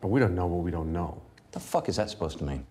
But we don't know what we don't know. The fuck is that supposed to mean?